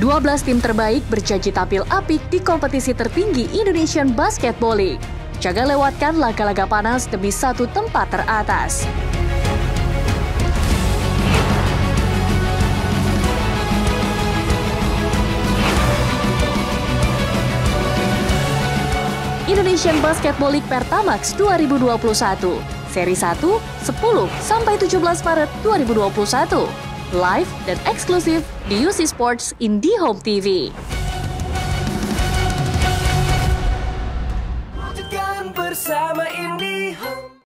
12 tim terbaik berjanji tampil apik di kompetisi tertinggi Indonesian Basketball League. Jangan lewatkan laga-laga panas demi satu tempat teratas. Indonesian Basketball League Pertamax 2021. Seri 1, 10 sampai 17 Maret 2021 live dan eksklusif di UC Sports IndiHome TV. bersama IndiHome.